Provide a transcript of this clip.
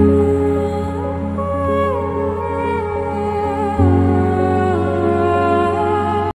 you.